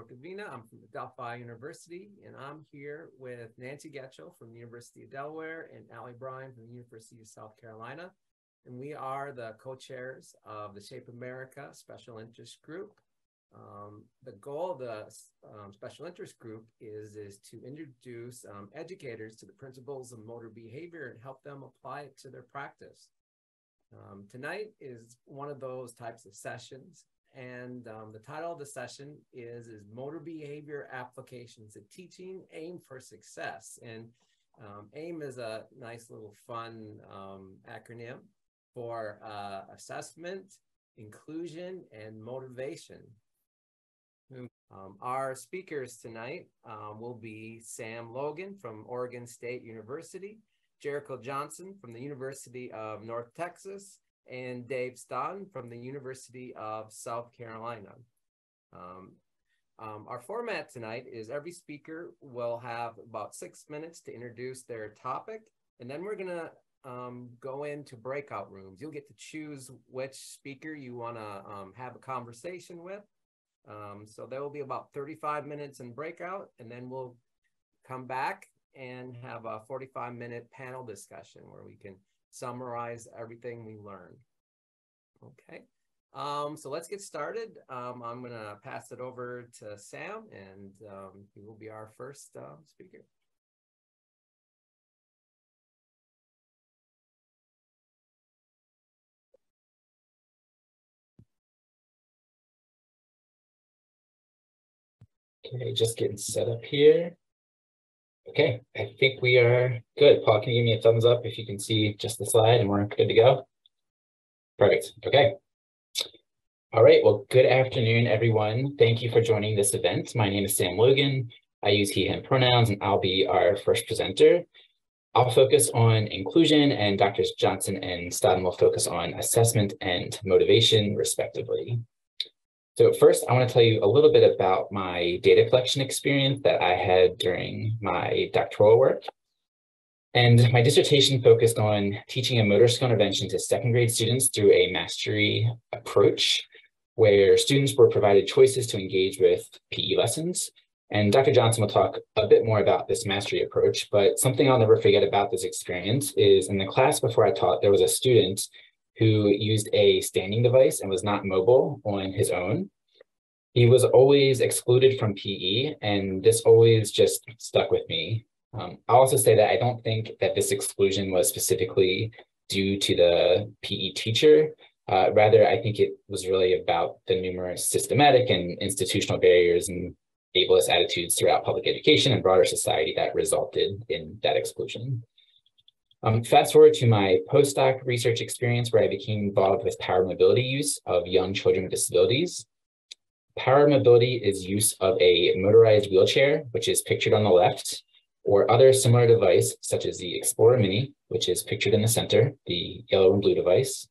I'm from Delphi University, and I'm here with Nancy Getchell from the University of Delaware and Ali Brian from the University of South Carolina. And we are the co-chairs of the Shape America Special Interest Group. Um, the goal of the um, special interest group is, is to introduce um, educators to the principles of motor behavior and help them apply it to their practice. Um, tonight is one of those types of sessions and um, the title of the session is, is Motor Behavior Applications of Teaching, Aim for Success. And um, AIM is a nice little fun um, acronym for uh, assessment, inclusion, and motivation. Um, our speakers tonight um, will be Sam Logan from Oregon State University, Jerraco Johnson from the University of North Texas, and Dave Stodden from the University of South Carolina. Um, um, our format tonight is every speaker will have about six minutes to introduce their topic, and then we're going to um, go into breakout rooms. You'll get to choose which speaker you want to um, have a conversation with. Um, so there will be about 35 minutes in breakout, and then we'll come back and have a 45 minute panel discussion where we can summarize everything we learned. Okay, um, so let's get started. Um, I'm going to pass it over to Sam, and um, he will be our first uh, speaker. Okay, just getting set up here. Okay, I think we are good. Paul, can you give me a thumbs up if you can see just the slide and we're good to go? Perfect. Okay. All right. Well, good afternoon, everyone. Thank you for joining this event. My name is Sam Logan. I use he, him pronouns, and I'll be our first presenter. I'll focus on inclusion, and Drs. Johnson and Stodden will focus on assessment and motivation, respectively. So first, I want to tell you a little bit about my data collection experience that I had during my doctoral work. And my dissertation focused on teaching a motor skill intervention to second grade students through a mastery approach, where students were provided choices to engage with PE lessons. And Dr. Johnson will talk a bit more about this mastery approach, but something I'll never forget about this experience is in the class before I taught, there was a student who used a standing device and was not mobile on his own. He was always excluded from PE, and this always just stuck with me. Um, I'll also say that I don't think that this exclusion was specifically due to the PE teacher. Uh, rather, I think it was really about the numerous systematic and institutional barriers and ableist attitudes throughout public education and broader society that resulted in that exclusion. Um, fast forward to my postdoc research experience where I became involved with power mobility use of young children with disabilities. Power mobility is use of a motorized wheelchair, which is pictured on the left, or other similar device, such as the Explorer Mini, which is pictured in the center, the yellow and blue device,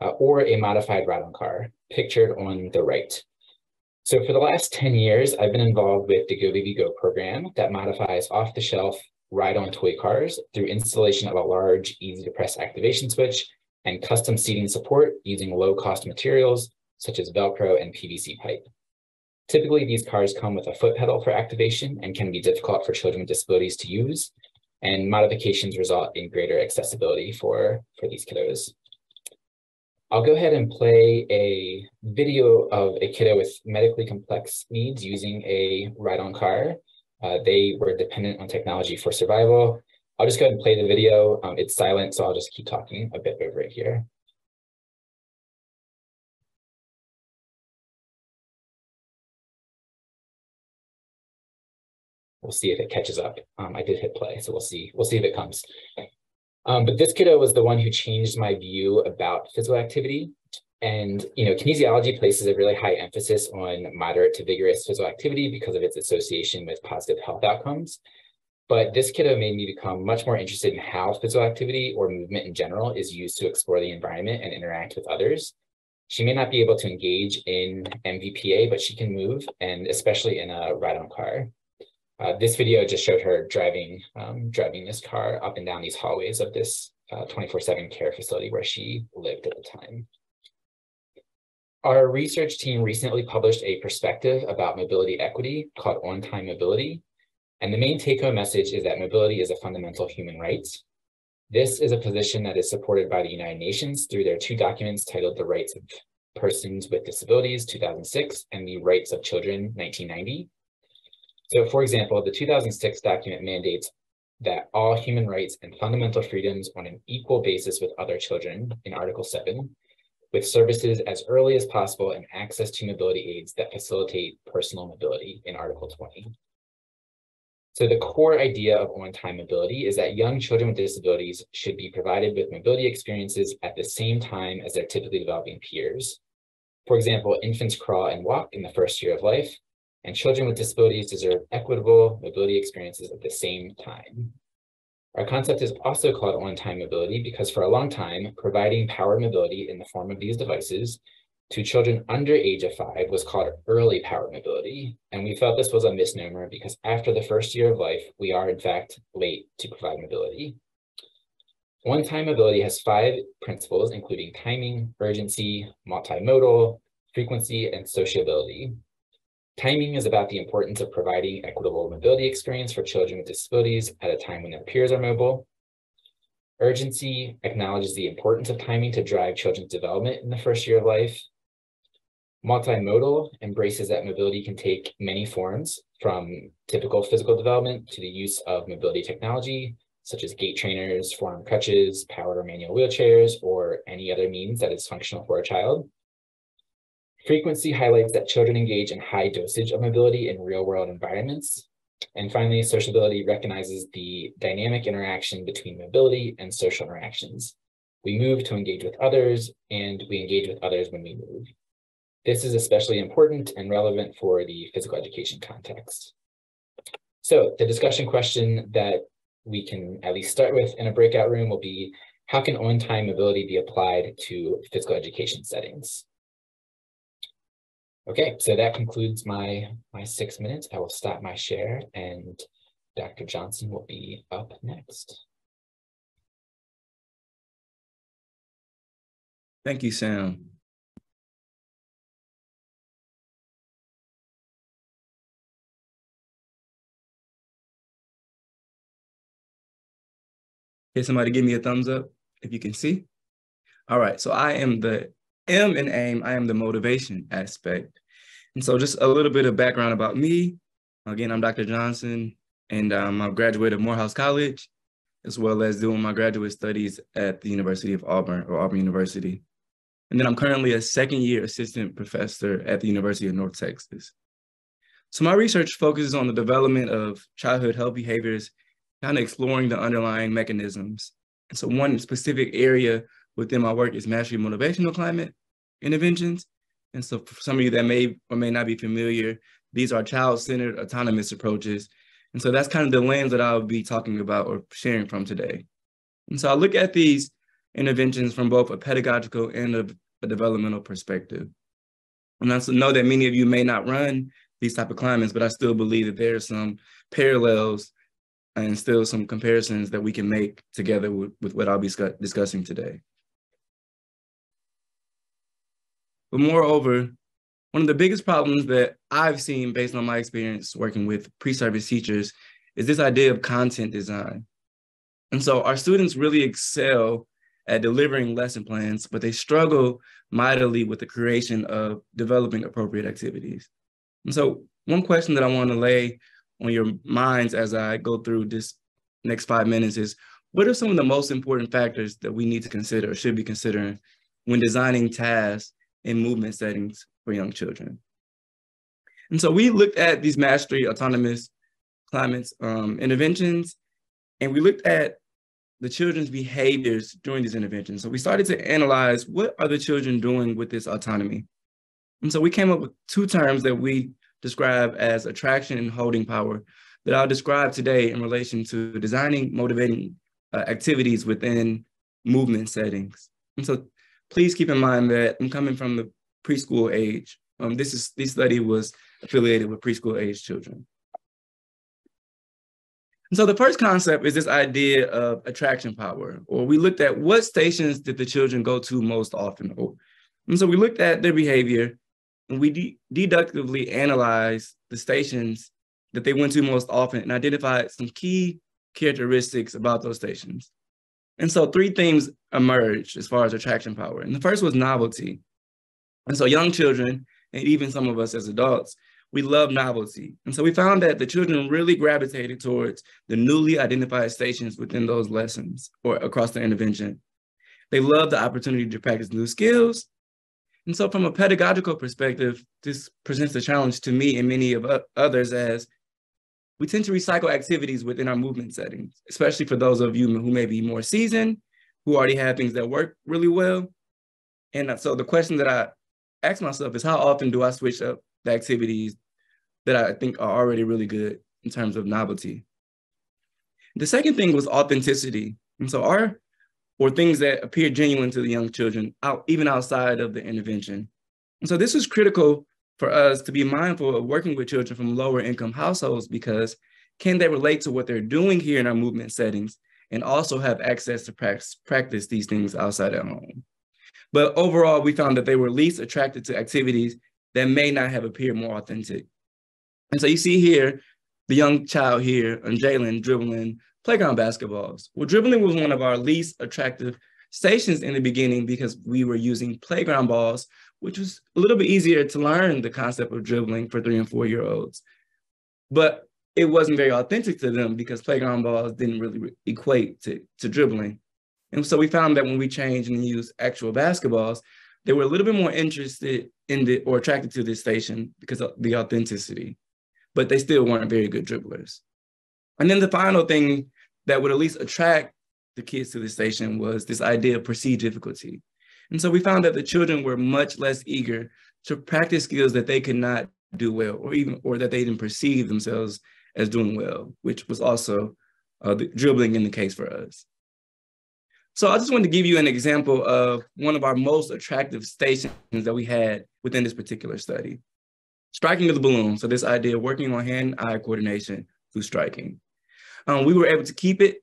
uh, or a modified ride-on car, pictured on the right. So for the last 10 years, I've been involved with the Go Go program that modifies off-the-shelf ride-on toy cars through installation of a large, easy-to-press activation switch and custom seating support using low-cost materials such as Velcro and PVC pipe. Typically, these cars come with a foot pedal for activation and can be difficult for children with disabilities to use, and modifications result in greater accessibility for, for these kiddos. I'll go ahead and play a video of a kiddo with medically complex needs using a ride-on car uh, they were dependent on technology for survival. I'll just go ahead and play the video. Um, it's silent, so I'll just keep talking a bit over it here. We'll see if it catches up. Um, I did hit play, so we'll see. We'll see if it comes. Um, but this kiddo was the one who changed my view about physical activity. And, you know, kinesiology places a really high emphasis on moderate to vigorous physical activity because of its association with positive health outcomes. But this kiddo made me become much more interested in how physical activity or movement in general is used to explore the environment and interact with others. She may not be able to engage in MVPA, but she can move, and especially in a ride-on car. Uh, this video just showed her driving, um, driving this car up and down these hallways of this 24-7 uh, care facility where she lived at the time. Our research team recently published a perspective about mobility equity called On-Time Mobility. And the main take-home message is that mobility is a fundamental human right. This is a position that is supported by the United Nations through their two documents titled The Rights of Persons with Disabilities, 2006, and The Rights of Children, 1990. So for example, the 2006 document mandates that all human rights and fundamental freedoms on an equal basis with other children in Article 7, with services as early as possible and access to mobility aids that facilitate personal mobility in Article 20. So the core idea of on-time mobility is that young children with disabilities should be provided with mobility experiences at the same time as their typically developing peers. For example, infants crawl and walk in the first year of life, and children with disabilities deserve equitable mobility experiences at the same time. Our concept is also called on-time mobility because for a long time, providing powered mobility in the form of these devices to children under age of five was called early powered mobility. And we felt this was a misnomer because after the first year of life, we are in fact late to provide mobility. On-time mobility has five principles, including timing, urgency, multimodal, frequency, and sociability. Timing is about the importance of providing equitable mobility experience for children with disabilities at a time when their peers are mobile. Urgency acknowledges the importance of timing to drive children's development in the first year of life. Multimodal embraces that mobility can take many forms from typical physical development to the use of mobility technology, such as gait trainers, forearm crutches, powered or manual wheelchairs, or any other means that is functional for a child. Frequency highlights that children engage in high dosage of mobility in real world environments. And finally, sociability recognizes the dynamic interaction between mobility and social interactions. We move to engage with others and we engage with others when we move. This is especially important and relevant for the physical education context. So the discussion question that we can at least start with in a breakout room will be, how can on-time mobility be applied to physical education settings? Okay, so that concludes my, my six minutes. I will stop my share and Dr. Johnson will be up next. Thank you, Sam. Can somebody give me a thumbs up if you can see? All right, so I am the M in AIM, I am the motivation aspect. And so just a little bit of background about me. Again, I'm Dr. Johnson, and um, I'm a graduate of Morehouse College, as well as doing my graduate studies at the University of Auburn or Auburn University. And then I'm currently a second year assistant professor at the University of North Texas. So my research focuses on the development of childhood health behaviors, kind of exploring the underlying mechanisms. And so one specific area within my work is mastery motivational climate interventions. And so for some of you that may or may not be familiar, these are child-centered autonomous approaches. And so that's kind of the lens that I'll be talking about or sharing from today. And so I look at these interventions from both a pedagogical and a, a developmental perspective. And I know that many of you may not run these type of climates, but I still believe that there are some parallels and still some comparisons that we can make together with, with what I'll be discussing today. But moreover, one of the biggest problems that I've seen based on my experience working with pre-service teachers is this idea of content design. And so our students really excel at delivering lesson plans, but they struggle mightily with the creation of developing appropriate activities. And so one question that I want to lay on your minds as I go through this next five minutes is, what are some of the most important factors that we need to consider or should be considering when designing tasks in movement settings for young children. And so we looked at these mastery autonomous climates um, interventions, and we looked at the children's behaviors during these interventions. So we started to analyze what are the children doing with this autonomy? And so we came up with two terms that we describe as attraction and holding power that I'll describe today in relation to designing motivating uh, activities within movement settings. And so please keep in mind that I'm coming from the preschool age. Um, this is this study was affiliated with preschool age children. And so the first concept is this idea of attraction power, or we looked at what stations did the children go to most often, And so we looked at their behavior and we de- deductively analyzed the stations that they went to most often and identified some key characteristics about those stations. And so three themes emerged as far as attraction power. And the first was novelty. And so young children, and even some of us as adults, we love novelty. And so we found that the children really gravitated towards the newly identified stations within those lessons or across the intervention. They love the opportunity to practice new skills. And so from a pedagogical perspective, this presents a challenge to me and many of others as we tend to recycle activities within our movement settings, especially for those of you who may be more seasoned, who already have things that work really well. And uh, so the question that I ask myself is how often do I switch up the activities that I think are already really good in terms of novelty? The second thing was authenticity. And so our, or things that appear genuine to the young children, out, even outside of the intervention. And so this is critical for us to be mindful of working with children from lower income households because can they relate to what they're doing here in our movement settings and also have access to practice, practice these things outside at home? But overall, we found that they were least attracted to activities that may not have appeared more authentic. And so you see here, the young child here, Jalen dribbling playground basketballs. Well, dribbling was one of our least attractive stations in the beginning because we were using playground balls which was a little bit easier to learn the concept of dribbling for three and four year olds. But it wasn't very authentic to them because playground balls didn't really re- equate to, to dribbling. And so we found that when we changed and used actual basketballs, they were a little bit more interested in the or attracted to this station because of the authenticity, but they still weren't very good dribblers. And then the final thing that would at least attract the kids to the station was this idea of perceived difficulty. And so we found that the children were much less eager to practice skills that they could not do well, or even or that they didn't perceive themselves as doing well, which was also uh, dribbling in the case for us. So I just wanted to give you an example of one of our most attractive stations that we had within this particular study. Striking of the balloon. So this idea of working on hand-eye coordination through striking. Um, we were able to keep it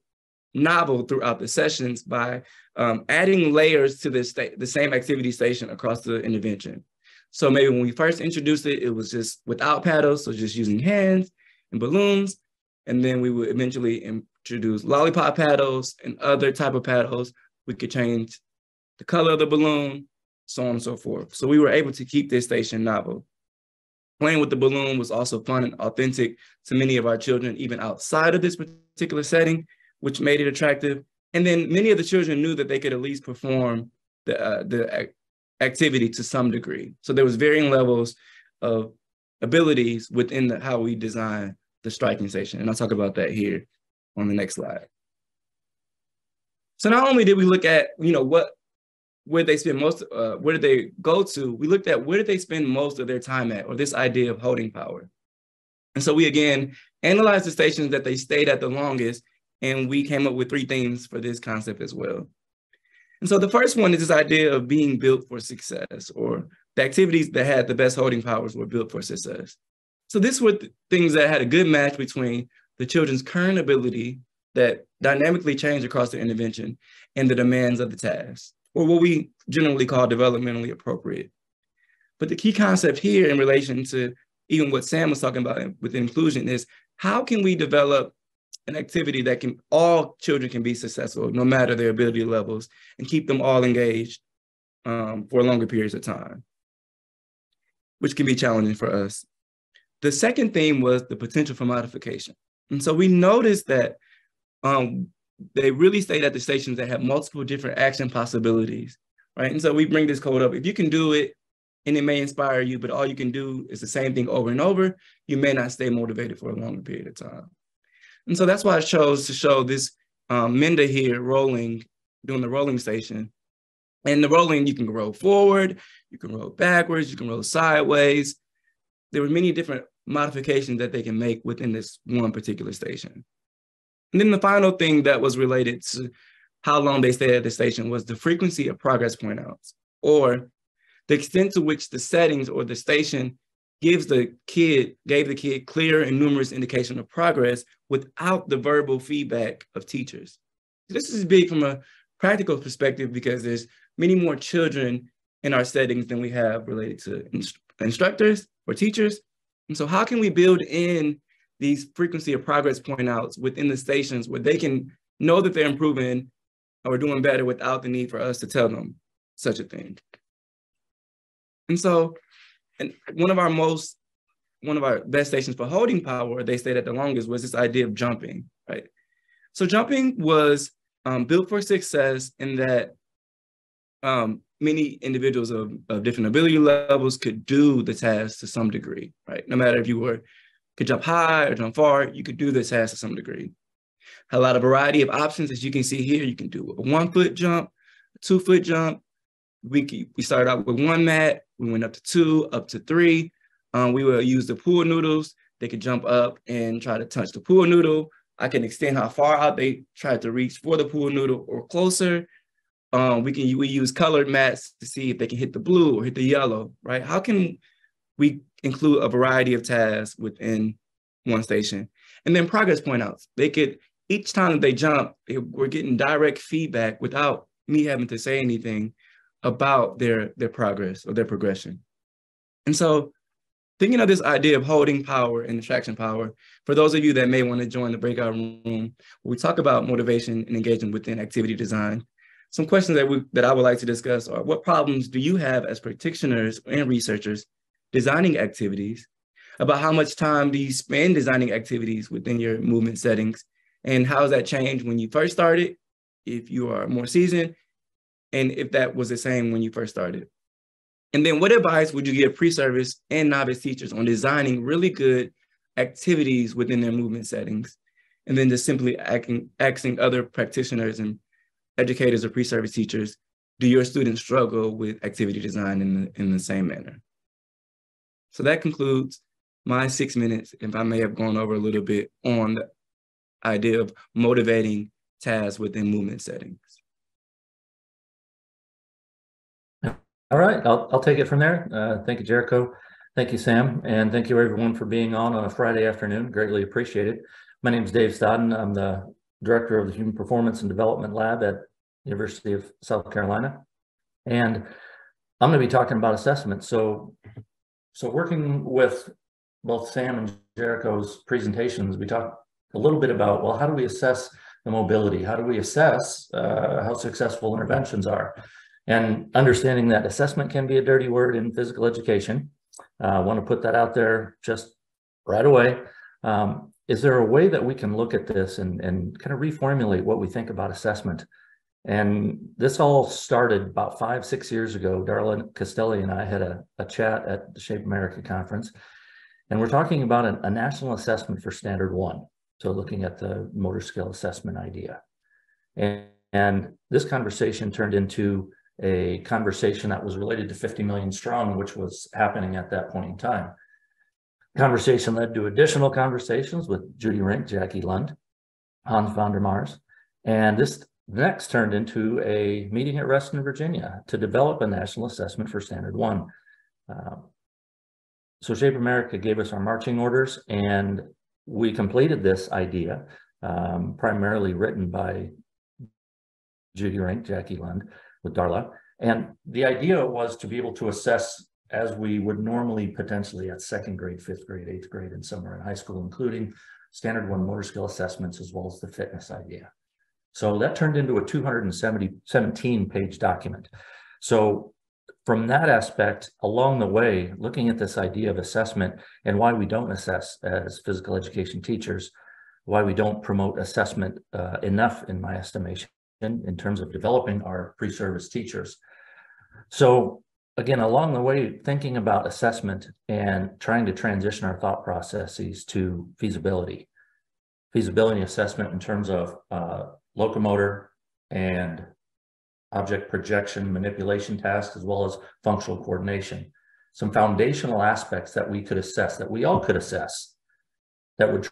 novel throughout the sessions by um, adding layers to the, same activity station across the intervention. So maybe when we first introduced it, it was just without paddles, so just using hands and balloons. And then we would eventually introduce lollipop paddles and other type of paddles. We could change the color of the balloon, so on and so forth. So we were able to keep this station novel. Playing with the balloon was also fun and authentic to many of our children, even outside of this particular setting, which made it attractive. And then many of the children knew that they could at least perform the, uh, the activity to some degree. So there was varying levels of abilities within the, how we design the striking station. And I'll talk about that here on the next slide. So not only did we look at, you know, what, where they spend most, uh, where did they go to? We looked at where did they spend most of their time at, or this idea of holding power. And so we again analyzed the stations that they stayed at the longest and we came up with three themes for this concept as well. And so the first one is this idea of being built for success, or the activities that had the best holding powers were built for success. So this were things that had a good match between the children's current ability that dynamically change across the intervention and the demands of the task, or what we generally call developmentally appropriate. But the key concept here in relation to even what Sam was talking about with inclusion is how can we develop an activity that can all children can be successful no matter their ability levels and keep them all engaged um, for longer periods of time which can be challenging for us. The second theme was the potential for modification. And so we noticed that um, they really stayed at the stations that have multiple different action possibilities right? And so we bring this code up. If you can do it and it may inspire you but all you can do is the same thing over and over you may not stay motivated for a longer period of time and so that's why I chose to show this um, Minda here rolling, doing the rolling station. And the rolling, you can roll forward, you can roll backwards, you can roll sideways. There were many different modifications that they can make within this one particular station. And then the final thing that was related to how long they stayed at the station was the frequency of progress point outs, or the extent to which the settings or the station gives the kid, gave the kid clear and numerous indication of progress without the verbal feedback of teachers. This is big from a practical perspective because there's many more children in our settings than we have related to inst instructors or teachers. And so how can we build in these frequency of progress point outs within the stations where they can know that they're improving or doing better without the need for us to tell them such a thing. And so, and one of our most, one of our best stations for holding power, they stayed at the longest, was this idea of jumping, right? So jumping was um, built for success in that um, many individuals of, of different ability levels could do the task to some degree, right? No matter if you were could jump high or jump far, you could do the task to some degree. A lot of variety of options, as you can see here. You can do a one foot jump, a two foot jump. We, we started out with one mat, we went up to two, up to three. Um, we will use the pool noodles. They could jump up and try to touch the pool noodle. I can extend how far out they try to reach for the pool noodle or closer. Um, we can we use colored mats to see if they can hit the blue or hit the yellow, right? How can we include a variety of tasks within one station? And then progress point outs. They could, each time that they jump, we're getting direct feedback without me having to say anything about their, their progress or their progression. And so thinking of this idea of holding power and attraction power, for those of you that may want to join the breakout room, we talk about motivation and engagement within activity design. Some questions that, we, that I would like to discuss are what problems do you have as practitioners and researchers designing activities? About how much time do you spend designing activities within your movement settings? And how has that changed when you first started, if you are more seasoned, and if that was the same when you first started? And then what advice would you give pre-service and novice teachers on designing really good activities within their movement settings? And then just simply asking, asking other practitioners and educators or pre-service teachers, do your students struggle with activity design in the, in the same manner? So that concludes my six minutes, if I may have gone over a little bit on the idea of motivating tasks within movement settings. All right, I'll, I'll take it from there. Uh, thank you, Jerraco. Thank you, Sam. And thank you everyone for being on on a Friday afternoon. Greatly appreciated. My name is Dave Stodden. I'm the director of the Human Performance and Development Lab at University of South Carolina. And I'm going to be talking about assessment. So, so working with both Sam and Jerraco's presentations, we talked a little bit about, well, how do we assess the mobility? How do we assess uh, how successful interventions are? And understanding that assessment can be a dirty word in physical education. Uh, I want to put that out there just right away. Um, is there a way that we can look at this and, and kind of reformulate what we think about assessment? And this all started about five, six years ago. Darla Castelli and I had a, a chat at the Shape America conference, and we're talking about a, a national assessment for standard one. So looking at the motor skill assessment idea. And, and this conversation turned into a conversation that was related to 50 million strong, which was happening at that point in time. Conversation led to additional conversations with Judy Rink, Jackie Lund, Hans van der Mars, and this next turned into a meeting at Reston, Virginia to develop a national assessment for Standard One. Uh, so Shape America gave us our marching orders and we completed this idea, um, primarily written by Judy Rink, Jackie Lund, with Darla. And the idea was to be able to assess as we would normally potentially at second grade, fifth grade, eighth grade, and somewhere in high school, including standard one motor skill assessments, as well as the fitness idea. So that turned into a 217 page document. So from that aspect, along the way, looking at this idea of assessment and why we don't assess as physical education teachers, why we don't promote assessment uh, enough, in my estimation, in, terms of developing our pre-service teachers. So again, along the way, thinking about assessment and trying to transition our thought processes to feasibility. Feasibility assessment in terms of uh, locomotor and object projection manipulation tasks, as well as functional coordination. Some foundational aspects that we could assess, that we all could assess, that would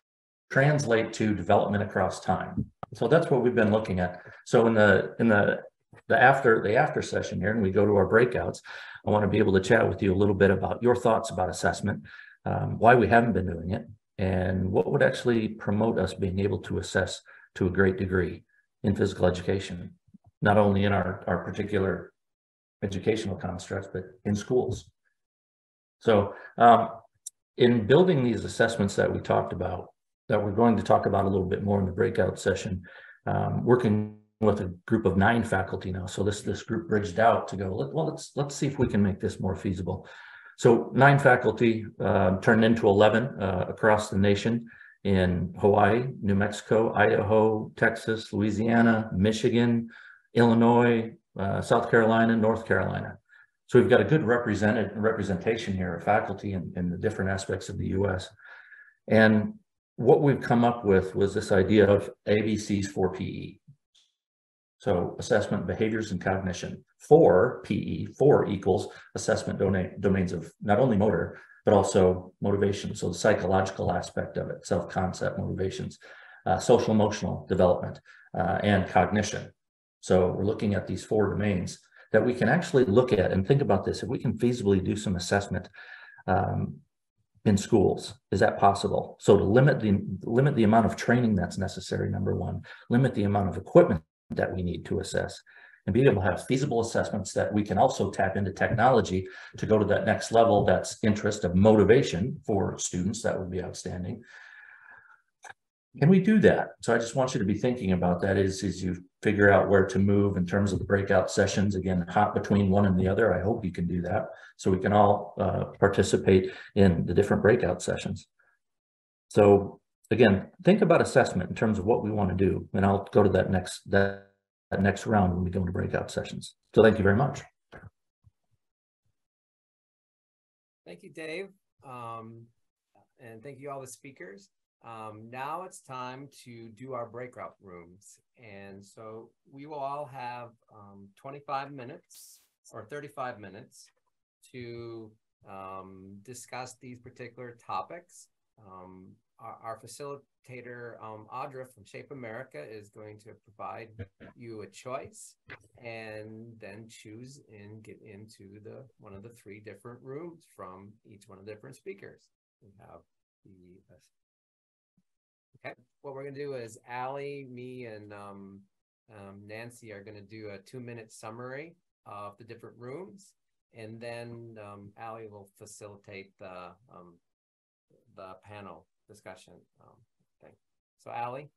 translate to development across time. So that's what we've been looking at. So in the in the the after the after session here, and we go to our breakouts, I want to be able to chat with you a little bit about your thoughts about assessment, um, why we haven't been doing it, and what would actually promote us being able to assess to a great degree in physical education, not only in our, our particular educational constructs, but in schools. So um, in building these assessments that we talked about, that we're going to talk about a little bit more in the breakout session, um, working with a group of nine faculty now. So this this group bridged out to go, well, let's let's see if we can make this more feasible. So nine faculty uh, turned into 11 uh, across the nation in Hawaii, New Mexico, Idaho, Texas, Louisiana, Michigan, Illinois, uh, South Carolina, North Carolina. So we've got a good represented representation here of faculty in, in the different aspects of the US. And what we've come up with was this idea of ABCs for PE. So assessment, behaviors, and cognition for PE, for equals assessment domain, domains of not only motor, but also motivation. So the psychological aspect of it, self-concept, motivations, uh, social emotional development, uh, and cognition. So we're looking at these four domains that we can actually look at and think about this. If we can feasibly do some assessment um, in schools, is that possible? So to limit the limit the amount of training that's necessary, number one, limit the amount of equipment that we need to assess, and be able to have feasible assessments that we can also tap into technology to go to that next level that's interest of motivation for students that would be outstanding can we do that so i just want you to be thinking about that as, as you figure out where to move in terms of the breakout sessions again hop between one and the other i hope you can do that so we can all uh, participate in the different breakout sessions so again think about assessment in terms of what we want to do and i'll go to that next that that next round when we go into breakout sessions. So thank you very much. Thank you, Dave. Um, and thank you all the speakers. Um, now it's time to do our breakout rooms. And so we will all have um, 25 minutes or 35 minutes to um, discuss these particular topics. Um, our, our facilitator, um, Audra from Shape America, is going to provide you a choice and then choose and get into the one of the three different rooms from each one of the different speakers. We have the okay. What we're gonna do is Ali, me, and um, um, Nancy are gonna do a two-minute summary of the different rooms, and then um, Ali will facilitate the um, the panel discussion um, thing. So, Ali?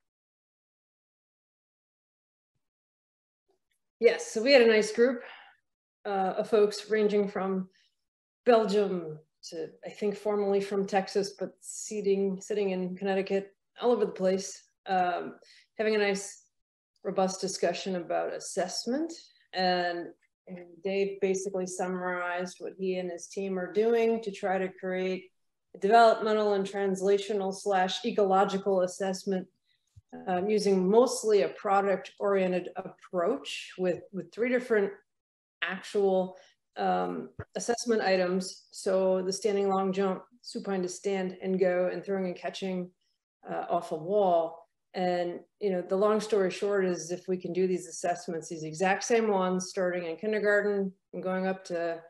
Yes, so we had a nice group uh, of folks ranging from Belgium to, I think, formerly from Texas, but seating, sitting in Connecticut, all over the place, um, having a nice, robust discussion about assessment. And, and Dave basically summarized what he and his team are doing to try to create developmental and translational slash ecological assessment um, using mostly a product oriented approach with, with three different actual um, assessment items. So the standing long jump, supine to stand and go and throwing and catching uh, off a wall. And, you know, the long story short is if we can do these assessments, these exact same ones, starting in kindergarten and going up to,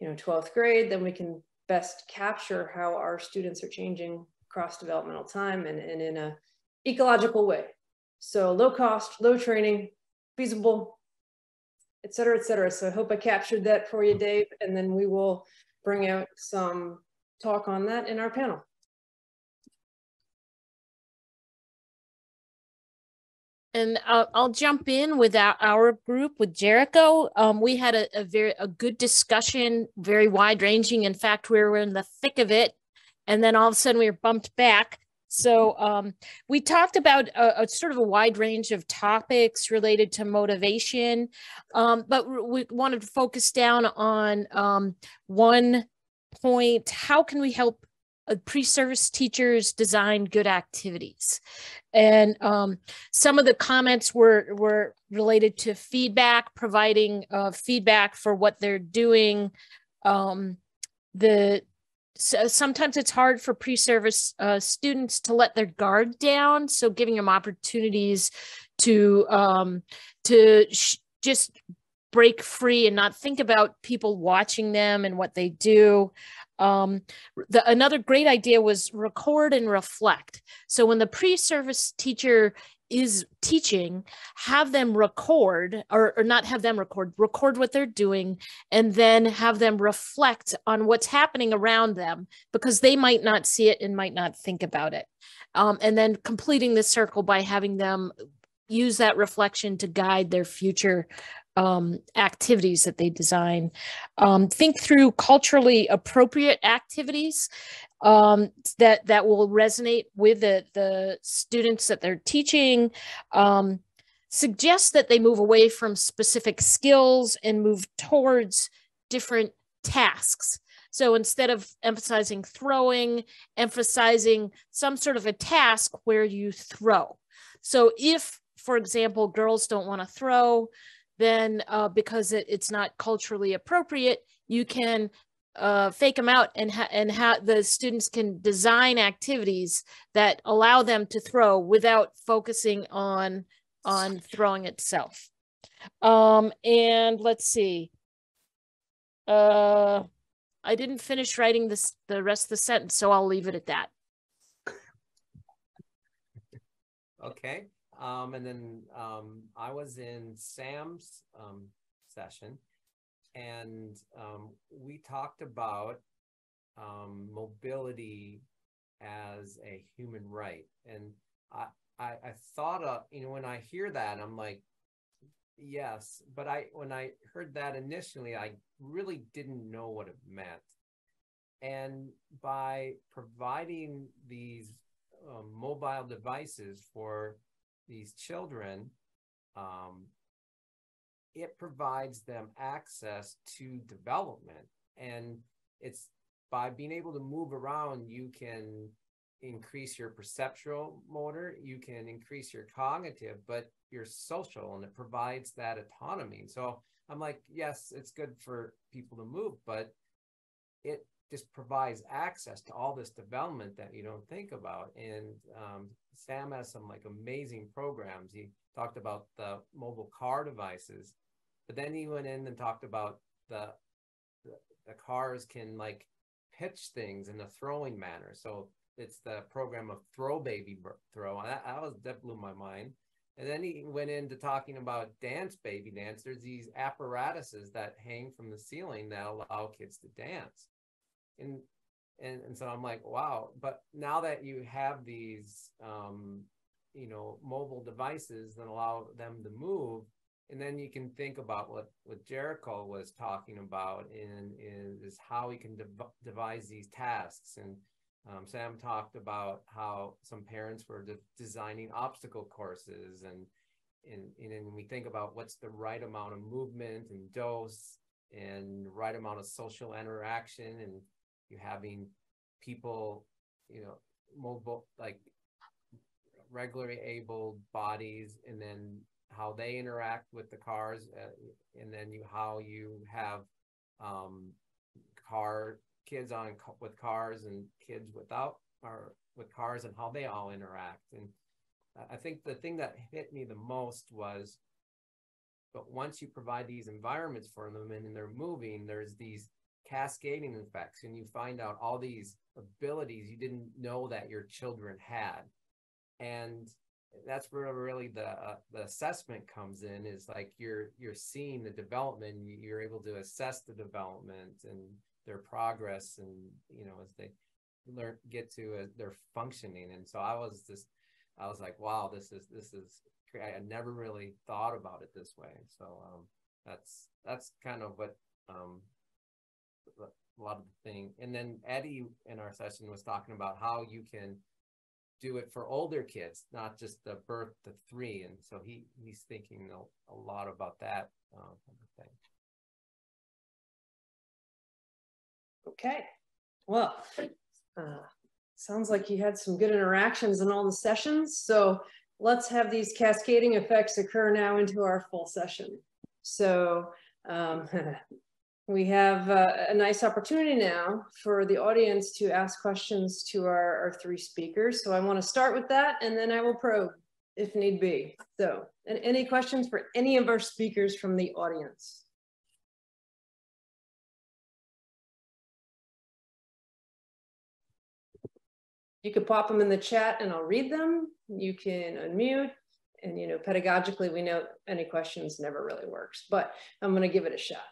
you know, 12th grade, then we can best capture how our students are changing across developmental time and, and in a ecological way. So low cost, low training, feasible, et cetera, et cetera. So I hope I captured that for you, Dave, and then we will bring out some talk on that in our panel. And I'll, I'll, jump in with our, our group with Jerraco. Um, we had a, a, very a good discussion, very wide ranging. In fact, we were in the thick of it, and then all of a sudden we were bumped back. So um, we talked about a, a, sort of a wide range of topics related to motivation, um, but we wanted to focus down on um, one point: how can we help uh, pre-service teachers design good activities. And um, some of the comments were were related to feedback providing uh, feedback for what they're doing. Um, the so sometimes it's hard for pre-service uh, students to let their guard down so giving them opportunities to um, to just break free and not think about people watching them and what they do um, the, another great idea was record and reflect. So when the pre-service teacher is teaching, have them record or, or not have them record, record what they're doing, and then have them reflect on what's happening around them because they might not see it and might not think about it. Um, and then completing the circle by having them use that reflection to guide their future um, activities that they design. Um, think through culturally appropriate activities um, that that will resonate with the, the students that they're teaching. Um, suggest that they move away from specific skills and move towards different tasks. So instead of emphasizing throwing, emphasizing some sort of a task where you throw. So if, for example, girls don't want to throw, then uh, because it, it's not culturally appropriate, you can uh, fake them out and ha- and how the students can design activities that allow them to throw without focusing on on throwing itself. Um, and let's see. Uh, I didn't finish writing this the rest of the sentence, so I'll leave it at that. Okay. Um, and then um, I was in Sam's um, session, and um, we talked about um, mobility as a human right. And I, I, I thought, of, you know, when I hear that, I'm like, yes. But I, when I heard that initially, I really didn't know what it meant. And by providing these um, mobile devices for these children, um, it provides them access to development. And it's by being able to move around, you can increase your perceptual motor, you can increase your cognitive, but your social, and it provides that autonomy. So I'm like, yes, it's good for people to move, but it just provides access to all this development that you don't think about. And um, Sam has some like amazing programs. He talked about the mobile car devices, but then he went in and talked about the the, the cars can like pitch things in a throwing manner. So it's the program of throw baby throw. That, that was that blew my mind. And then he went into talking about dance baby dance. There's these apparatuses that hang from the ceiling that allow kids to dance and and and so I'm like, wow. But now that you have these, um, you know, mobile devices that allow them to move, and then you can think about what what Jerraco was talking about in, is how we can dev- devise these tasks. And um, Sam talked about how some parents were de- designing obstacle courses, and and and we think about what's the right amount of movement and dose and right amount of social interaction and you having people, you know, mobile like regularly able bodies, and then how they interact with the cars, uh, and then you how you have um, car kids on with cars and kids without or with cars and how they all interact. And I think the thing that hit me the most was, but once you provide these environments for them and they're moving, there's these cascading effects and you find out all these abilities you didn't know that your children had. And that's where really the uh, the assessment comes in is like you're you're seeing the development you're able to assess the development and their progress and you know as they learn get to uh, their functioning. And so i was just i was like wow this is this is i never really thought about it this way. So um that's that's kind of what um a lot of the thing. And then Eddie in our session was talking about how you can do it for older kids, not just the birth to three. And so he he's thinking a, a lot about that uh, thing. Okay, well, uh, sounds like you had some good interactions in all the sessions. So let's have these cascading effects occur now into our full session. So um, we have uh, a nice opportunity now for the audience to ask questions to our, our three speakers. So I want to start with that and then I will probe if need be. So and any questions for any of our speakers from the audience? You could pop them in the chat and I'll read them. You can unmute. And, you know, pedagogically, we know any questions never really works, but I'm going to give it a shot.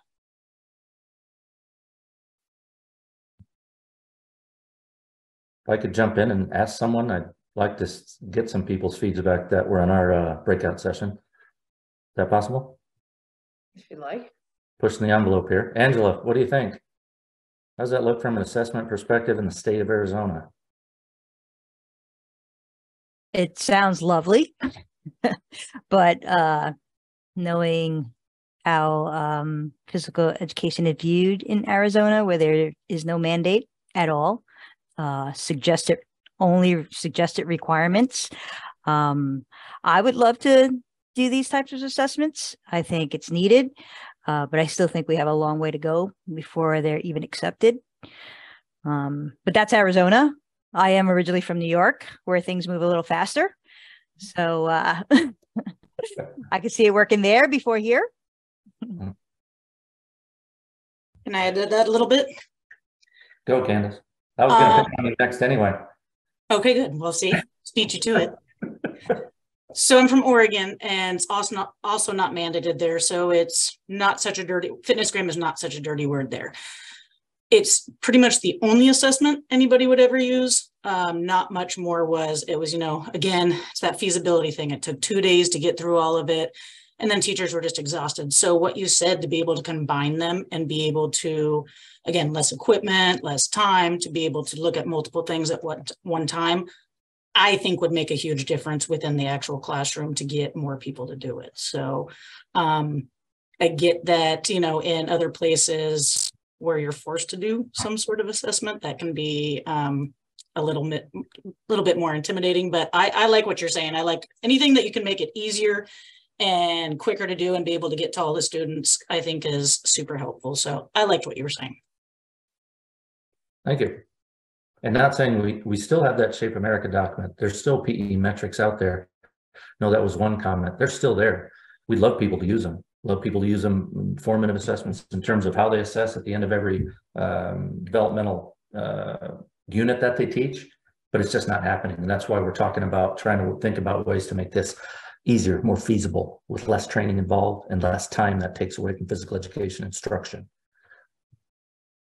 If I could jump in and ask someone, I'd like to get some people's feedback that were on our uh, breakout session. Is that possible? If you'd like. Pushing the envelope here. Angela, what do you think? How does that look from an assessment perspective in the state of Arizona? It sounds lovely, but uh, knowing how um, physical education is viewed in Arizona, where there is no mandate at all, uh, suggested only suggested requirements. Um, I would love to do these types of assessments. I think it's needed, uh, but I still think we have a long way to go before they're even accepted. Um, but that's Arizona. I am originally from New York, where things move a little faster. So uh, I could see it working there before here. Can I add that a little bit? Go, Candace. I was going to uh, pick on you next anyway. Okay, good. We'll see. Beat you to it. So I'm from Oregon, and it's also not also not mandated there. So it's not such a dirty FitnessGram is not such a dirty word there. It's pretty much the only assessment anybody would ever use. Um, not much more was it was you know again it's that feasibility thing. It took two days to get through all of it, and then teachers were just exhausted. So what you said to be able to combine them and be able to again less equipment, less time to be able to look at multiple things at what one time I think would make a huge difference within the actual classroom to get more people to do it. So um, I get that, you know, in other places where you're forced to do some sort of assessment, that can be um, a little bit, little bit more intimidating. But I, I like what you're saying. I like anything that you can make it easier and quicker to do and be able to get to all the students, I think is super helpful. So I liked what you were saying. Thank you. And not saying we, we still have that Shape America document. There's still PE metrics out there. No, that was one comment. They're still there. We'd love people to use them. Love people to use them formative assessments in terms of how they assess at the end of every um, developmental uh, unit that they teach. But it's just not happening. And that's why we're talking about trying to think about ways to make this easier, more feasible, with less training involved and less time that takes away from physical education instruction.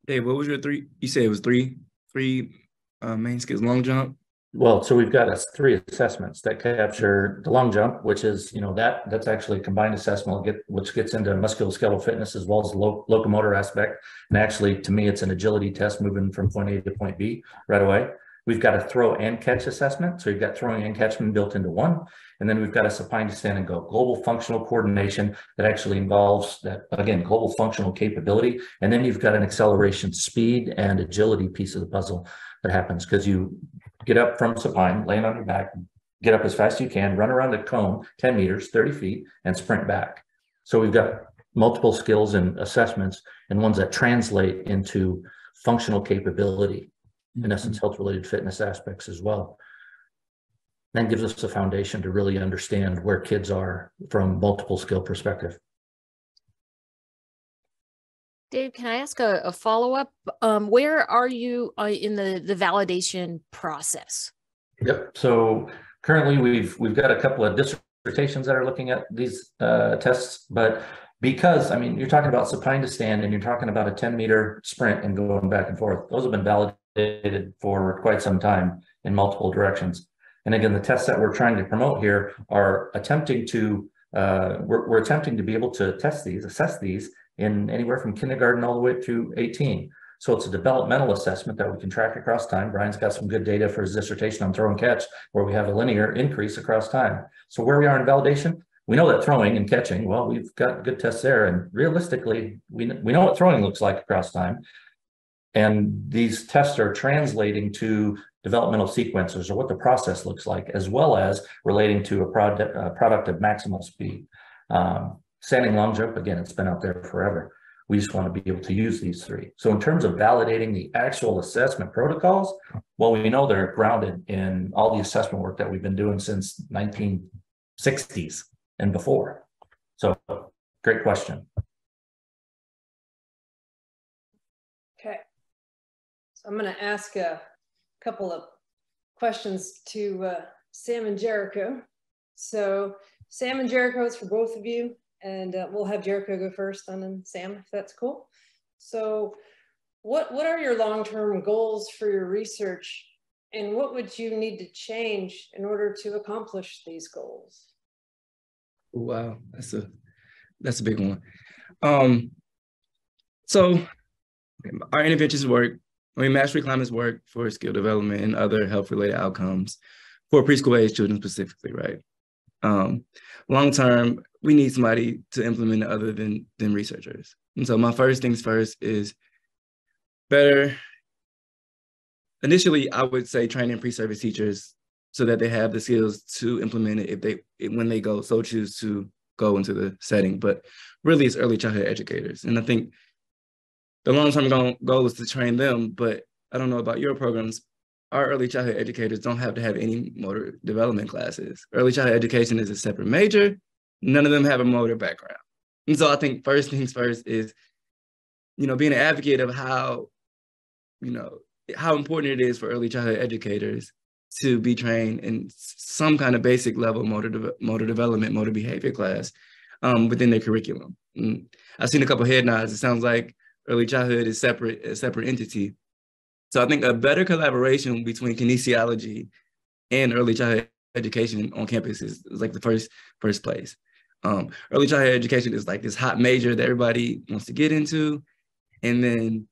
Dave, what was your three? You said it was three, three uh, main skills, long jump? Well, so we've got us three assessments that capture the long jump, which is, you know, that that's actually a combined assessment, get, which gets into musculoskeletal fitness as well as the lo locomotor aspect. And actually, to me, it's an agility test moving from point A to point B right away. We've got a throw and catch assessment. So you've got throwing and catchment built into one. And then we've got a supine to stand and go global functional coordination that actually involves that, again, global functional capability. And then you've got an acceleration speed and agility piece of the puzzle that happens because you get up from supine, laying on your back, get up as fast as you can, run around the cone 10 meters, 30 feet, and sprint back. So we've got multiple skills and assessments and ones that translate into functional capability in mm-hmm. essence, health related fitness aspects as well. That gives us a foundation to really understand where kids are from multiple skill perspective. Dave, can I ask a, a follow up? Um, where are you uh, in the, the validation process? Yep. So currently, we've we've got a couple of dissertations that are looking at these uh, tests, but because I mean, you're talking about supine to stand, and you're talking about a 10 meter sprint and going back and forth. Those have been validated for quite some time in multiple directions. And again, the tests that we're trying to promote here are attempting to, uh, we're, we're attempting to be able to test these, assess these in anywhere from kindergarten all the way to 18. So it's a developmental assessment that we can track across time. Brian's got some good data for his dissertation on throw and catch, where we have a linear increase across time. So where we are in validation, we know that throwing and catching, well, we've got good tests there. And realistically, we, we know what throwing looks like across time. And these tests are translating to developmental sequences or what the process looks like, as well as relating to a product, a product of maximal speed. Um, standing long jump, again, it's been out there forever. We just want to be able to use these three. So in terms of validating the actual assessment protocols, well, we know they're grounded in all the assessment work that we've been doing since 1960s and before. So great question. Okay. So I'm going to ask a couple of questions to uh, Sam and Jerraco. So Sam and Jerraco, it's for both of you. And uh, we'll have Jerraco go first and then Sam, if that's cool. So what, what are your long-term goals for your research and what would you need to change in order to accomplish these goals? Wow, that's a that's a big one. Um, so our interventions work, I mean, mastery climates work for skill development and other health related outcomes for preschool age children specifically, right? Um, long term, we need somebody to implement other than than researchers. And so my first things first is better. Initially, I would say training pre-service teachers so that they have the skills to implement it if they when they go so choose to go into the setting. But really, it's early childhood educators, and I think the long-term goal, is to train them. But I don't know about your programs. Our early childhood educators don't have to have any motor development classes. Early childhood education is a separate major. None of them have a motor background. And so I think first things first is, you know, being an advocate of how, you know, how important it is for early childhood educators to be trained in some kind of basic level motor, de motor development, motor behavior class um, within their curriculum. And I've seen a couple head nods. It sounds like early childhood is separate, a separate entity. So I think a better collaboration between kinesiology and early childhood education on campus is, is like the first first place. Um, early childhood education is like this hot major that everybody wants to get into, and then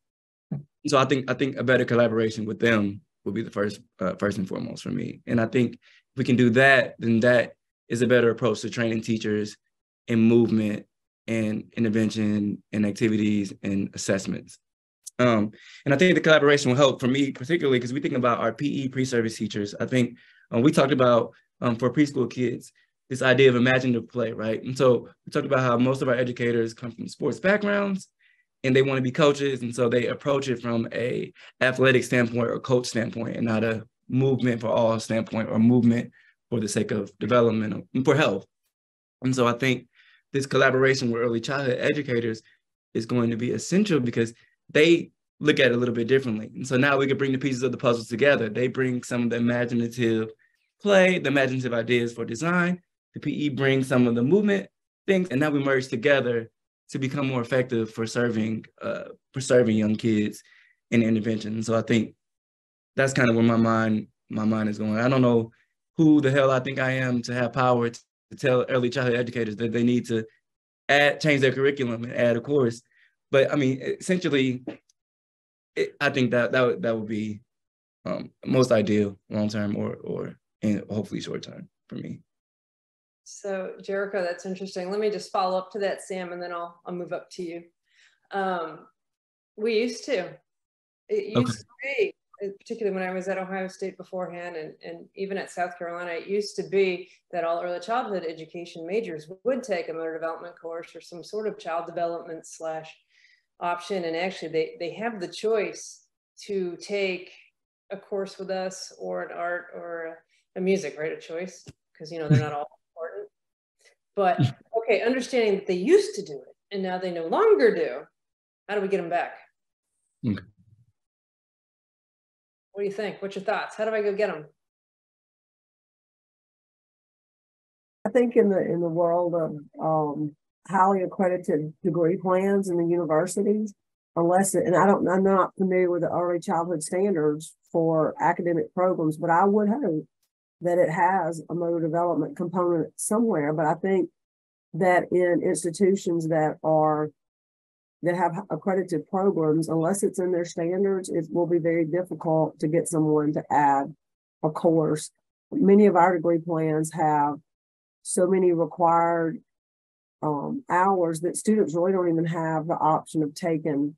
so I think I think a better collaboration with them would be the first uh, first and foremost for me. And I think if we can do that, then that is a better approach to training teachers in movement and intervention and activities and assessments. Um, and I think the collaboration will help for me particularly because we think about our PE pre-service teachers. I think um, we talked about um, for preschool kids, this idea of imaginative play, right? And so we talked about how most of our educators come from sports backgrounds and they want to be coaches. And so they approach it from a athletic standpoint or coach standpoint and not a movement for all standpoint or movement for the sake of development or for health. And so I think this collaboration with early childhood educators is going to be essential because they look at it a little bit differently. And so now we can bring the pieces of the puzzle together. They bring some of the imaginative play, the imaginative ideas for design. The PE brings some of the movement things, and now we merge together to become more effective for serving uh, for serving young kids in intervention. So I think that's kind of where my mind my mind is going. I don't know who the hell I think I am to have power to, to tell early childhood educators that they need to add change their curriculum and add a course. But I mean, essentially, it, I think that that would, that would be um, most ideal long term or or and hopefully short term for me. So Jerraco, that's interesting. Let me just follow up to that, Sam, and then I'll, I'll move up to you. Um, we used to. It used okay. to be, particularly when I was at Ohio State beforehand and, and even at South Carolina, it used to be that all early childhood education majors would take a motor development course or some sort of child development slash option. And actually they, they have the choice to take a course with us or an art or a music, right? A choice, because you know, they're not all important. but okay, understanding that they used to do it and now they no longer do, how do we get them back? Okay. What do you think? What's your thoughts? How do I go get them? I think in the in the world of um, highly accredited degree plans in the universities, unless it, and I don't, I'm not familiar with the early childhood standards for academic programs, but I would hope that it has a motor development component somewhere. But I think that in institutions that are that have accredited programs, unless it's in their standards, it will be very difficult to get someone to add a course. Many of our degree plans have so many required um, hours that students really don't even have the option of taking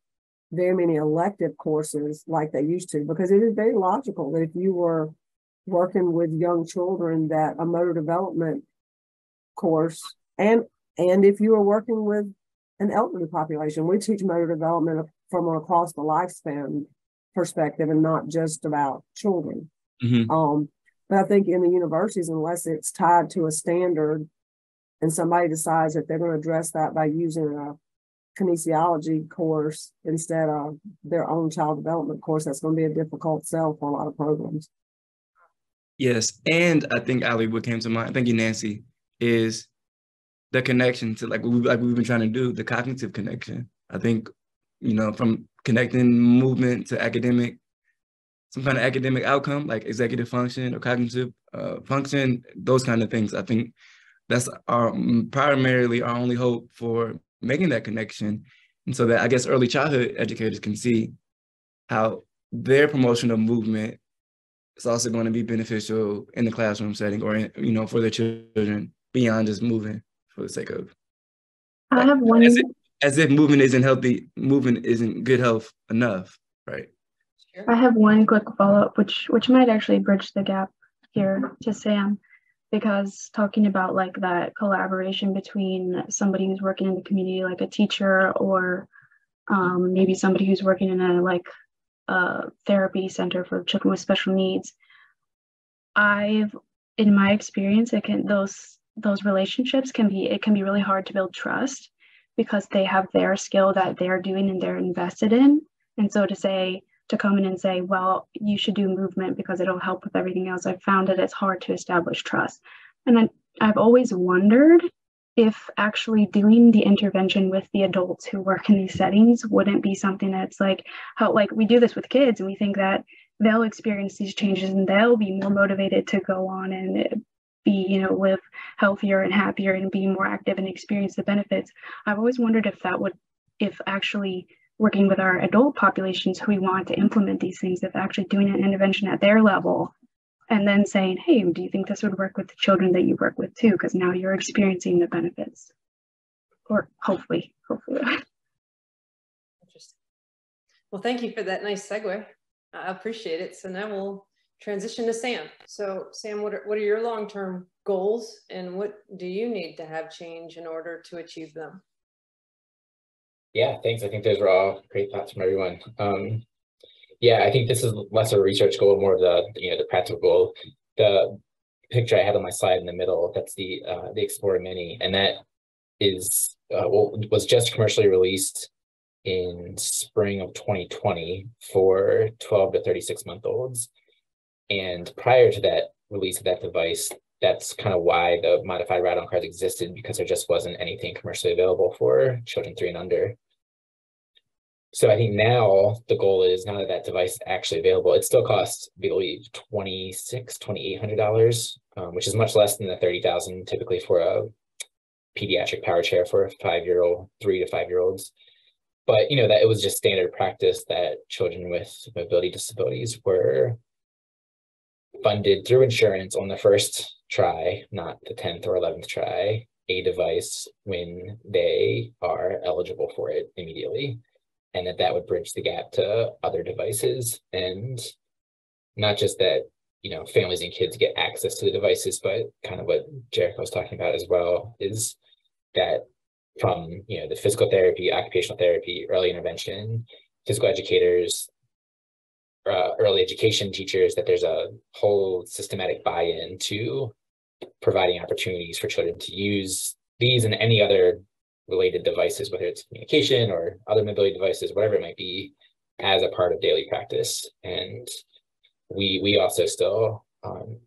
very many elective courses like they used to, because it is very logical that if you were working with young children that a motor development course and and if you are working with an elderly population. We teach motor development from across the lifespan perspective and not just about children. Mm-hmm. um, but i think in the universities unless it's tied to a standard and somebody decides that they're going to address that by using a kinesiology course instead of their own child development course that's going to be a difficult sell for a lot of programs. Yes, and I think Ali, what came to mind, thank you, Nancy, is the connection to like we like we've been trying to do the cognitive connection. I think you know from connecting movement to academic some kind of academic outcome like executive function or cognitive uh, function those kind of things i think that's our primarily our only hope for making that connection and so that i guess early childhood educators can see how their promotion of movement is also going to be beneficial in the classroom setting or in, you know for their children beyond just moving for the sake of i have one as if, as if movement isn't healthy movement isn't good health enough right? I have one quick follow-up which which might actually bridge the gap here to sam because talking about like that collaboration between somebody who's working in the community like a teacher or um, maybe somebody who's working in a like a therapy center for children with special needs i've in my experience it can those those relationships can be it can be really hard to build trust because they have their skill that they're doing and they're invested in. And so to say to come in and say well you should do movement because it'll help with everything else i've found that it's hard to establish trust. And I, i've always wondered if actually doing the intervention with the adults who work in these settings wouldn't be something that's like how like we do this with kids and we think that they'll experience these changes and they'll be more motivated to go on and be you know live healthier and happier and be more active and experience the benefits i've always wondered if that would if actually working with our adult populations who we want to implement these things if actually doing an intervention at their level and then saying, hey, do you think this would work with the children that you work with too? Because now you're experiencing the benefits. Or hopefully, hopefully. Interesting. Well, thank you for that nice segue. I appreciate it. So now we'll transition to Sam. So Sam, what are, what are your long-term goals and what do you need to have change in order to achieve them? Yeah, thanks. I think those were all great thoughts from everyone. Um, yeah, I think this is less of a research goal, more of the you know the practical goal. The picture I had on my slide in the middle, that's the uh, the Explorer Mini, and that is uh, well, was just commercially released in spring of 2020 for 12 to 36 month olds. And prior to that release of that device, that's kind of why the modified ride-on cards existed because there just wasn't anything commercially available for children three and under so I think now the goal is now that that device is actually available, it still costs, I believe, $2,600, $2,800, um, which is much less than the 30000 typically for a pediatric power chair for a five-year-old, three to five-year-olds. But, you know, that it was just standard practice that children with mobility disabilities were funded through insurance on the first try, not the 10th or 11th try, a device when they are eligible for it immediately and that that would bridge the gap to other devices. And not just that you know families and kids get access to the devices but kind of what Jerraco was talking about as well is that from you know the physical therapy occupational therapy early intervention physical educators uh, early education teachers that there's a whole systematic buy-in to providing opportunities for children to use these and any other related devices, whether it's communication or other mobility devices, whatever it might be, as a part of daily practice. And we we also still um,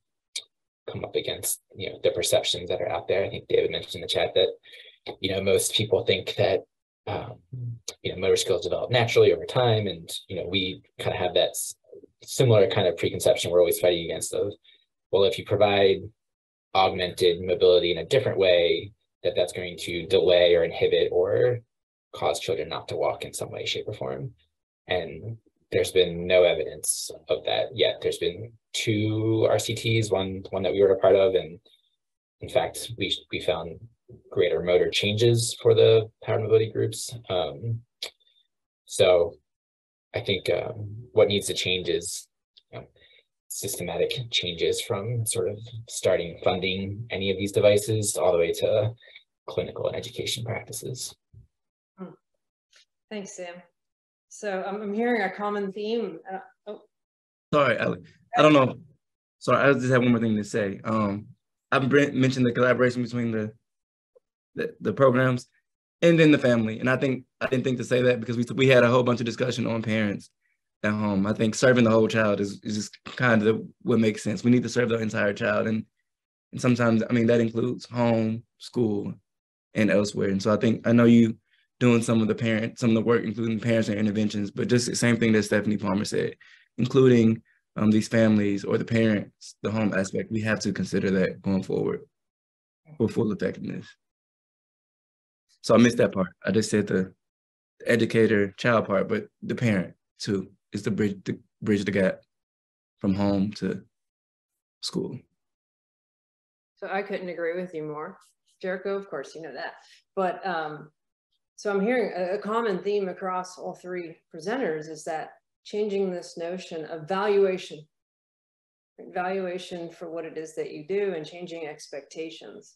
come up against you know the perceptions that are out there. I think David mentioned in the chat that you know most people think that um, you know motor skills develop naturally over time, and you know we kind of have that similar kind of preconception we're always fighting against of well if you provide augmented mobility in a different way that that's going to delay or inhibit or cause children not to walk in some way, shape, or form. And there's been no evidence of that yet. There's been two RCTs, one one that we were a part of, and in fact, we we found greater motor changes for the power mobility groups. Um, so I think um, what needs to change is you know, systematic changes from sort of starting funding any of these devices all the way to clinical and education practices. Hmm. Thanks, Sam. So um, I'm hearing a common theme. Uh, oh. Sorry, Ali. I don't know. Sorry, I just have one more thing to say. Um, I've mentioned the collaboration between the, the, the programs and then the family, and I think I didn't think to say that because we we had a whole bunch of discussion on parents at home. I think serving the whole child is is just kind of what makes sense. We need to serve the entire child, and and sometimes I mean that includes home, school, and elsewhere. And so I think I know you doing some of the parent, some of the work, including parents and interventions, but just the same thing that Stephanie Palmer said, including um, these families or the parents, the home aspect, we have to consider that going forward for full effectiveness. So I missed that part. I just said the, the educator child part, but the parent too is the bridge, the bridge the gap from home to school. So I couldn't agree with you more. Jerraco, of course, you know that. But um, so I'm hearing a, a common theme across all three presenters is that changing this notion of valuation, valuation for what it is that you do and changing expectations.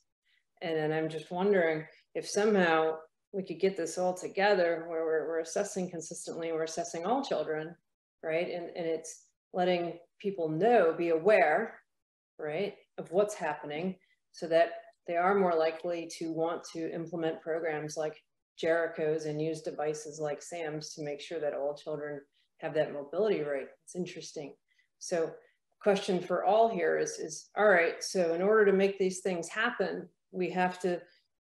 And, and I'm just wondering if somehow we could get this all together where we're, we're assessing consistently, we're assessing all children, right? And, and it's letting people know, be aware, right, of what's happening so that they are more likely to want to implement programs like Jerraco's and use devices like SAM's to make sure that all children have that mobility right. It's interesting. So question for all here is, is, all right, so in order to make these things happen, we have to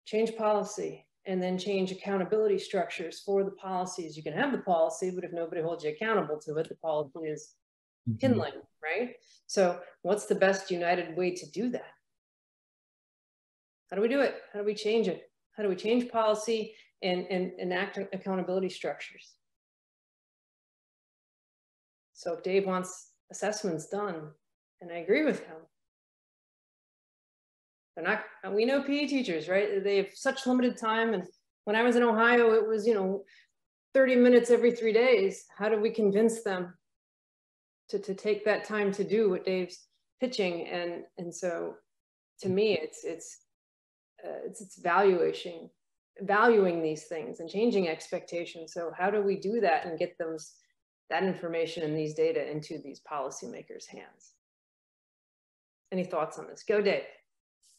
change policy and then change accountability structures for the policies. You can have the policy, but if nobody holds you accountable to it, the policy is mm-hmm. kindling, right? So what's the best united way to do that? How do we do it? How do we change it? How do we change policy and, and enact accountability structures? So if Dave wants assessments done, and I agree with him, they're not, we know PE teachers, right? They have such limited time. And when I was in Ohio, it was, you know, 30 minutes every three days. How do we convince them to, to take that time to do what Dave's pitching? And, and so to me, it's, it's, uh, it's, it's valuation, valuing these things and changing expectations. So how do we do that and get those that information and these data into these policymakers' hands. Any thoughts on this? Go, Dave.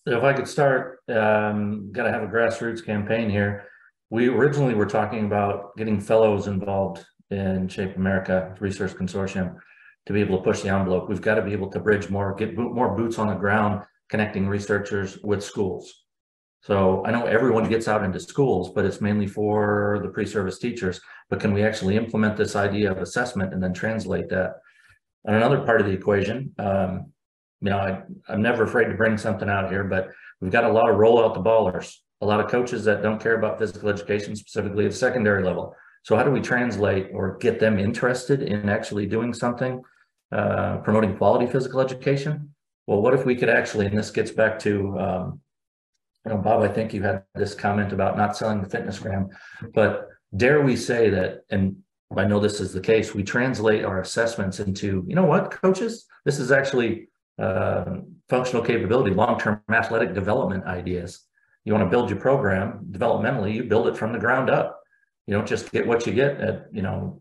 If I could start, um, got to have a grassroots campaign here. We originally were talking about getting fellows involved in Shape America Research Consortium to be able to push the envelope. We've got to be able to bridge more, get more boots on the ground, connecting researchers with schools. So I know everyone gets out into schools, but it's mainly for the pre-service teachers. But can we actually implement this idea of assessment and then translate that? And another part of the equation, um, you know, I, I'm never afraid to bring something out here, but we've got a lot of roll out the ballers, a lot of coaches that don't care about physical education, specifically at secondary level. So how do we translate or get them interested in actually doing something, uh, promoting quality physical education? Well, what if we could actually, and this gets back to um, you know, Bob, I think you had this comment about not selling the FitnessGram, but dare we say that, and I know this is the case, we translate our assessments into, you know what, coaches, this is actually uh, functional capability, long-term athletic development ideas. You want to build your program developmentally, you build it from the ground up. You don't just get what you get at, you know,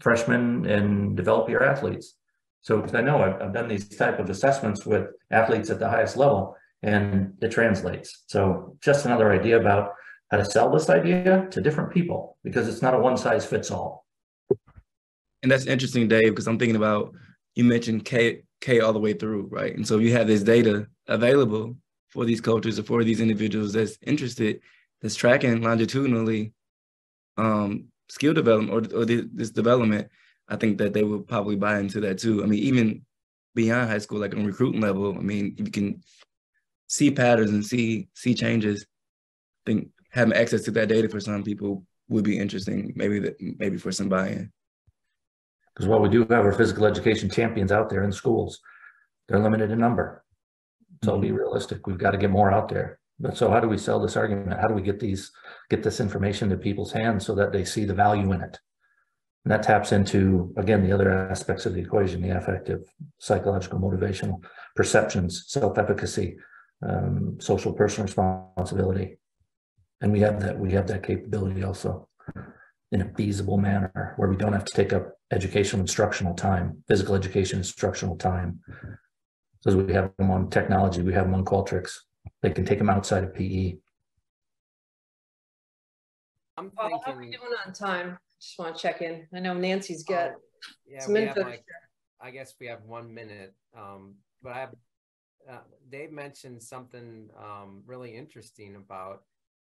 freshmen and develop your athletes. So because I know I've, I've done these type of assessments with athletes at the highest level and it translates. So just another idea about how to sell this idea to different people because it's not a one size fits all. And that's interesting, Dave, because I'm thinking about you mentioned K K all the way through, right? And so you have this data available for these cultures or for these individuals that's interested, that's tracking longitudinally um, skill development or, or this development. I think that they will probably buy into that too. I mean, even beyond high school, like on recruiting level, I mean, you can see patterns and see see changes. I think having access to that data for some people would be interesting. Maybe that maybe for some buy-in. Because while we do have our physical education champions out there in schools, they're limited in number. So mm-hmm. be realistic. We've got to get more out there. But so how do we sell this argument? How do we get these get this information to people's hands so that they see the value in it? And that taps into again the other aspects of the equation, the affective, psychological, motivational perceptions, self-efficacy, um, social personal responsibility. And we have that, we have that capability also in a feasible manner where we don't have to take up educational instructional time, physical education instructional time. Because we have them on technology, we have them on Qualtrics. They can take them outside of PE. I'm thinking, well, how are we doing on time? Just want to check in. I know Nancy's got oh, yeah, some info. Like, I guess we have one minute, um, but I have uh, Dave mentioned something um, really interesting about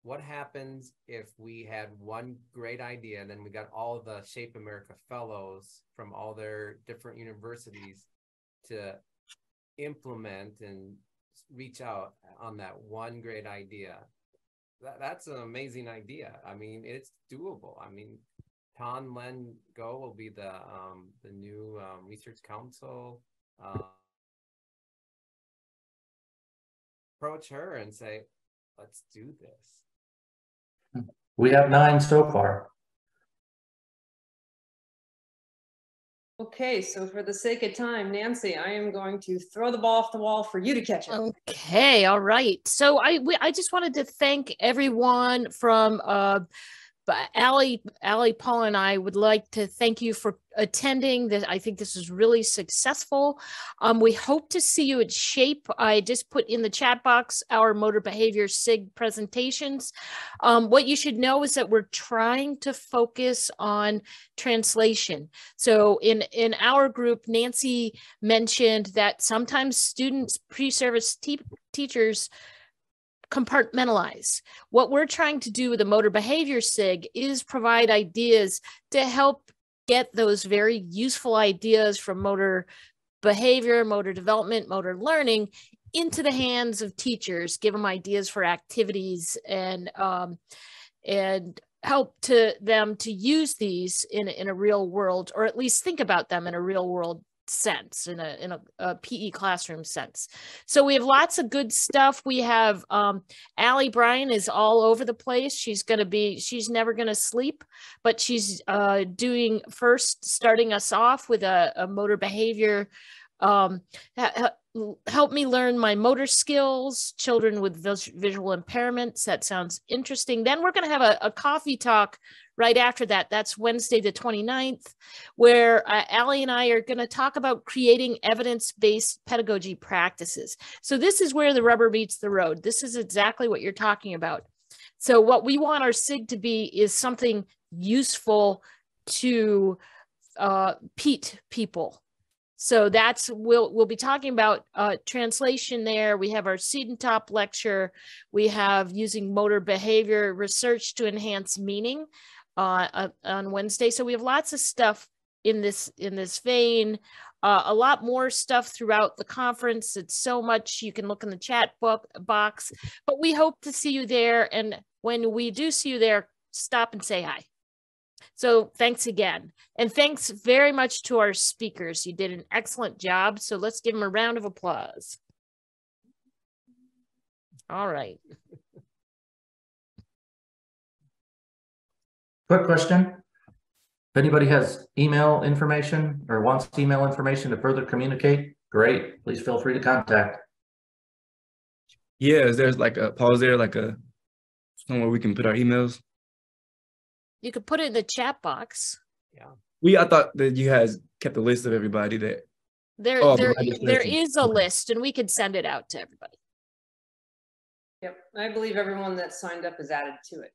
what happens if we had one great idea and then we got all the Shape America fellows from all their different universities to implement and reach out on that one great idea? That, that's an amazing idea. I mean, it's doable. I mean, Tan Len Go will be the um, the new um, research council. Uh, approach her and say, "Let's do this." We have nine so far. Okay, so for the sake of time, Nancy, I am going to throw the ball off the wall for you to catch it. Okay, all right. So I we, I just wanted to thank everyone from uh but Ali, Ali, Paul, and I would like to thank you for attending. This, I think this is really successful. Um, we hope to see you at SHAPE. I just put in the chat box our motor behavior SIG presentations. Um, what you should know is that we're trying to focus on translation. So in, in our group, Nancy mentioned that sometimes students, pre-service te teachers compartmentalize. What we're trying to do with the motor behavior SIG is provide ideas to help get those very useful ideas from motor behavior, motor development, motor learning into the hands of teachers, give them ideas for activities and um, and help to them to use these in, in a real world, or at least think about them in a real world sense in a in a, a, PE classroom sense. So we have lots of good stuff. We have um Ali Brian is all over the place. She's gonna be she's never gonna sleep, but she's uh doing first starting us off with a, a motor behavior um help me learn my motor skills children with visual impairments that sounds interesting then we're going to have a, a coffee talk right after that. That's Wednesday, the 29th, where uh, Ali and I are going to talk about creating evidence based pedagogy practices. So, this is where the rubber meets the road. This is exactly what you're talking about. So, what we want our SIG to be is something useful to uh, PETE people. So that's we'll we'll be talking about uh, translation there. We have our seed and top lecture. We have using motor behavior research to enhance meaning uh, on Wednesday. So we have lots of stuff in this in this vein. Uh, a lot more stuff throughout the conference. It's so much you can look in the chat book box. But we hope to see you there. And when we do see you there, stop and say hi. So thanks again. And thanks very much to our speakers. You did an excellent job. So let's give them a round of applause. All right. Quick question. If anybody has email information or wants email information to further communicate, great. Please feel free to contact. Yeah, is there like a pause there, like a somewhere we can put our emails? You could put it in the chat box. Yeah. We I thought that you guys kept a list of everybody that there oh, there, there is a list and we could send it out to everybody. Yep. I believe everyone that signed up is added to it.